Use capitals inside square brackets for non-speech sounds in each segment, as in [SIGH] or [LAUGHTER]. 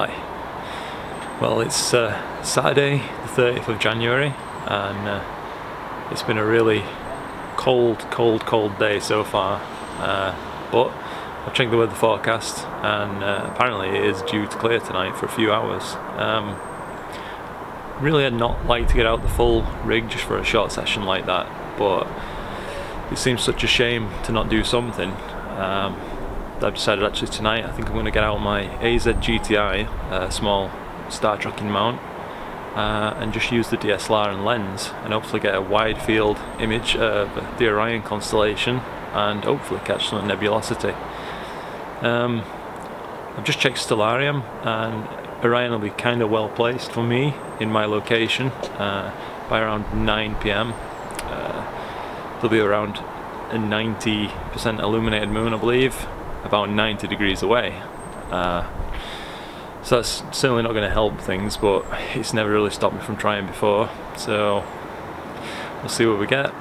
Hi. Well, it's uh, Saturday, the 30th of January, and uh, it's been a really cold, cold, cold day so far. Uh, but I've checked the weather forecast, and uh, apparently it is due to clear tonight for a few hours. Um, really, I'd not like to get out the full rig just for a short session like that, but it seems such a shame to not do something. Um, I've decided actually tonight I think I'm going to get out my AZ GTI, uh, small star tracking mount, uh, and just use the DSLR and lens and hopefully get a wide field image of the Orion constellation and hopefully catch some nebulosity. Um, I've just checked Stellarium and Orion will be kind of well placed for me in my location uh, by around 9pm. Uh, there'll be around a 90% illuminated moon I believe about 90 degrees away. Uh, so that's certainly not going to help things, but it's never really stopped me from trying before. So we'll see what we get.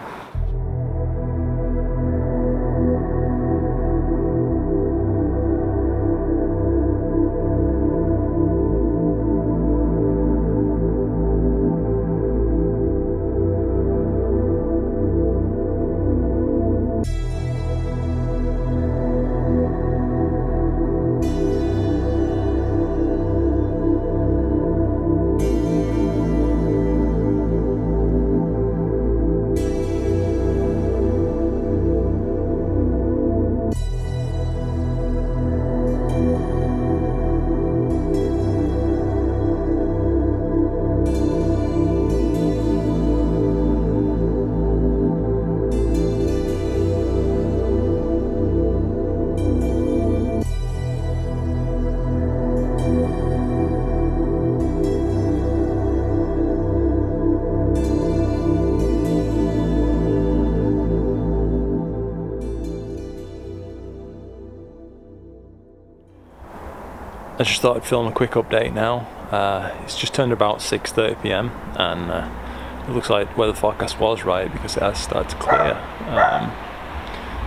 I just thought I'd film a quick update now. Uh, it's just turned about 6.30pm and uh, it looks like weather forecast was right because it has started to clear. Um,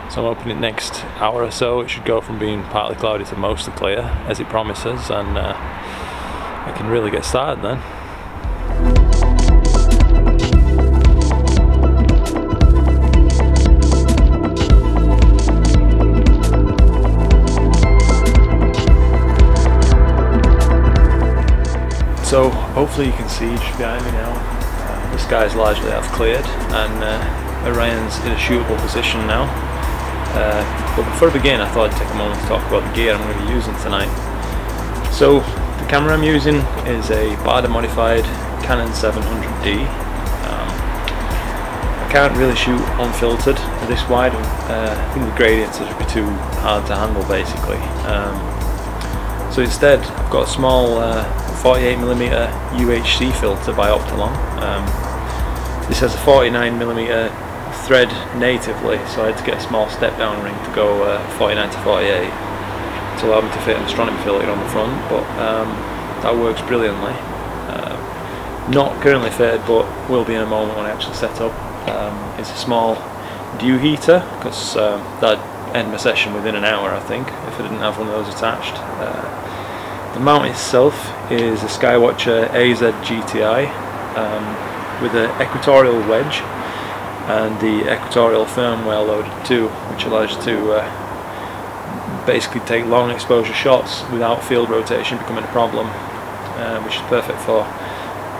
so I'm hoping the next hour or so it should go from being partly cloudy to mostly clear as it promises and uh, I can really get started then. So hopefully you can see behind me now, uh, the skies largely have cleared and uh, Orion's in a shootable position now. Uh, but before I begin I thought I'd take a moment to talk about the gear I'm going to be using tonight. So the camera I'm using is a Baader modified Canon 700D. Um, I can't really shoot unfiltered this wide, uh, I think the gradients would be too hard to handle basically. Um, so instead I've got a small uh, 48mm UHC filter by Optolong. Um, this has a 49mm thread natively, so I had to get a small step down ring to go uh, 49 to 48 to allow me to fit an astronomy filter on the front, but um, that works brilliantly. Uh, not currently fitted, but will be in a moment when I actually set up. Um, it's a small dew heater, because um, that'd end my session within an hour, I think, if I didn't have one of those attached. Uh, the mount itself is a Skywatcher AZ GTI um, with an equatorial wedge and the equatorial firmware loaded too, which allows you to uh, basically take long exposure shots without field rotation becoming a problem, uh, which is perfect for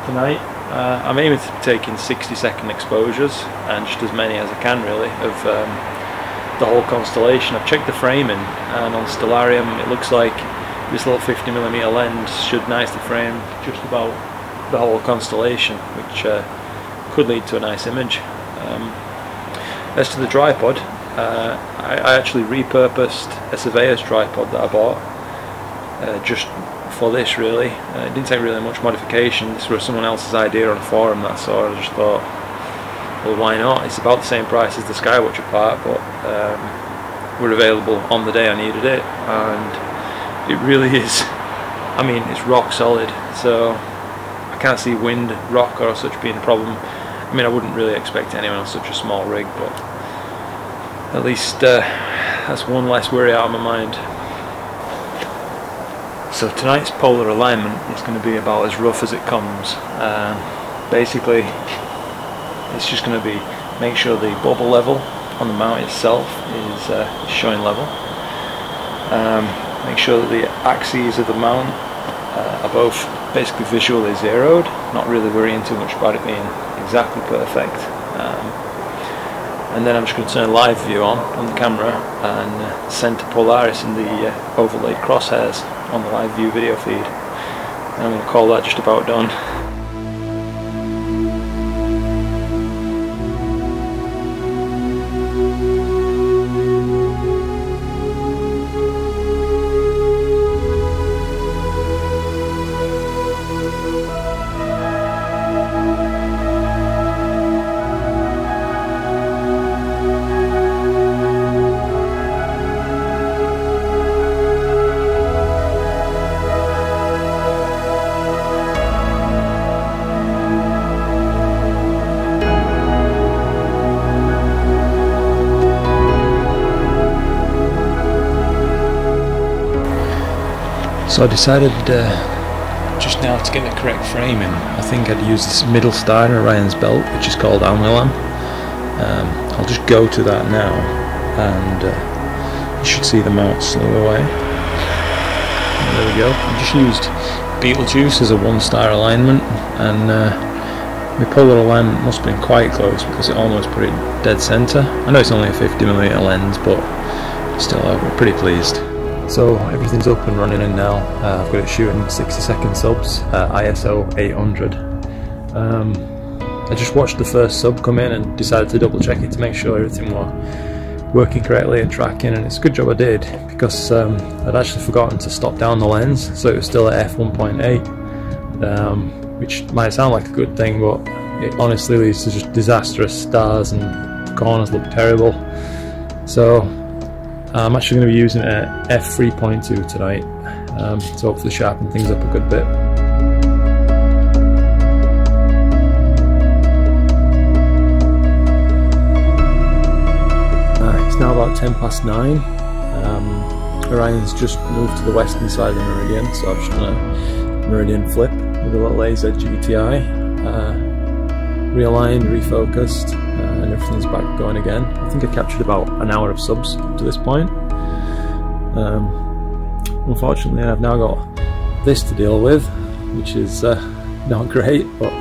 tonight. Uh, I'm aiming to be taking 60 second exposures and just as many as I can really of um, the whole constellation. I've checked the framing and on Stellarium it looks like this little 50mm lens should nicely frame just about the whole constellation which uh, could lead to a nice image. Um, as to the tripod, uh, I, I, actually repurposed a surveyor's tripod that I bought uh, just for this really. Uh, it didn't take really much modification, this was someone else's idea on a forum that I saw, I just thought well why not, it's about the same price as the Skywatcher part but um, were available on the day I needed it and it really [LAUGHS] is I mean it's rock solid so I can't see wind, rock or such being a problem. I mean I wouldn't really expect anyone on such a small rig but at least uh, that's one less worry out of my mind. So tonight's polar alignment is going to be about as rough as it comes. Um, basically, it's just going to be make sure the bubble level on the mount itself is uh, showing level. Um, make sure that the axes of the mount uh, are both basically visually zeroed, not really worrying too much about it being exactly perfect. Um, and then I'm just going to turn live view on on the camera and uh, send to Polaris in the uh, overlaid crosshairs on the live view video feed. And I'm going to call that just about done. So I decided uh, just now to get the correct framing. I think I'd use this middle star in Orion's belt, which is called Alnilam. Um, I'll just go to that now, and uh, you should see the mount slow away. And there we go. I just used Betelgeuse as a one-star alignment, and uh, my polar alignment must have been quite close because it almost put it dead centre. I know it's only a 50mm lens, but still, I'm pretty pleased. So everything's up and running in now. Uh, I've got it shooting 60 second subs, uh, ISO 800. Um, I just watched the first sub come in and decided to double check it to make sure everything was working correctly and tracking and it's a good job I did because um, I'd actually forgotten to stop down the lens so it was still at f1.8 um, which might sound like a good thing but it honestly leads to just disastrous stars and corners look terrible so I'm actually going to be using at f3.2 tonight um, to hopefully sharpen things up a good bit. Uh, it's now about 10 past 9. Um, Orion's just moved to the western side of the meridian so I'm just going to meridian flip with a little AZ GTI. Uh, realigned, refocused, and everything's back going again. I think I captured about an hour of subs to this point. Um, unfortunately, I've now got this to deal with, which is uh, not [LAUGHS] great, but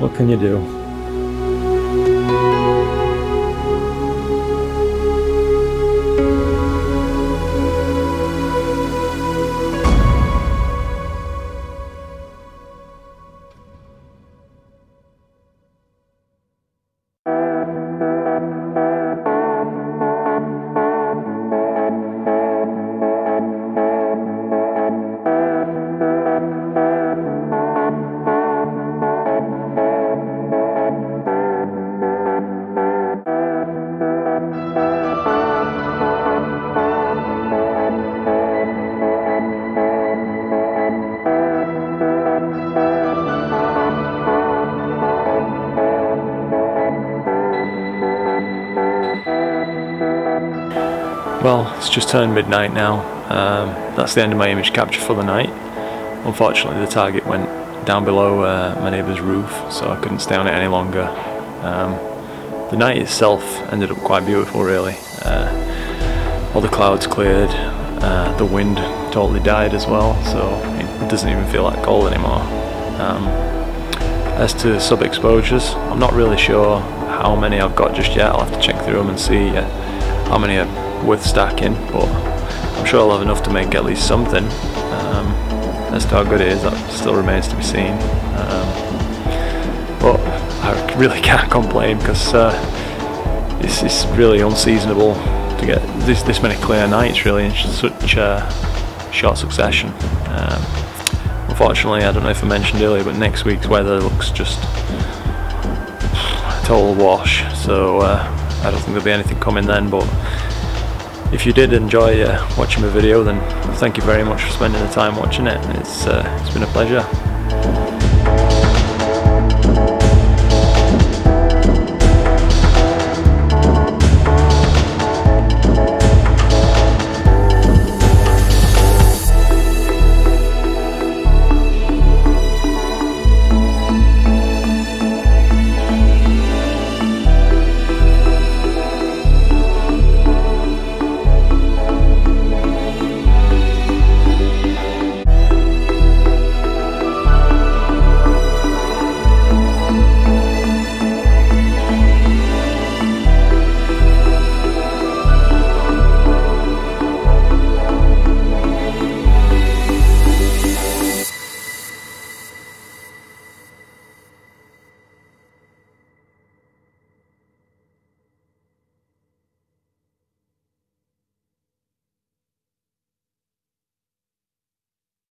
what can you do? Well, it's just turned midnight now. Um, that's the end of my image capture for the night. Unfortunately, the target went down below uh, my neighbour's roof, so I couldn't stay on it any longer. Um, the night itself ended up quite beautiful, really. Uh, all the clouds cleared, uh, the wind totally died as well, so it doesn't even feel that cold anymore. Um, as to sub exposures, I'm not really sure how many I've got just yet. I'll have to check through them and see how many are worth stacking, but I'm sure I'll have enough to make at least something. Um, as to how good it is, that still remains to be seen. Um, but I really [LAUGHS] can't complain because uh, it's, it's, really unseasonable to get this, this many clear nights really in such uh, short succession. Um, unfortunately, I don't know if I mentioned earlier, but next week's weather looks just [SIGHS] a total wash. So uh, I don't think there'll be anything coming then. But if you did enjoy uh, watching my video then thank you very much for spending the time watching it. It's, uh, it's been a pleasure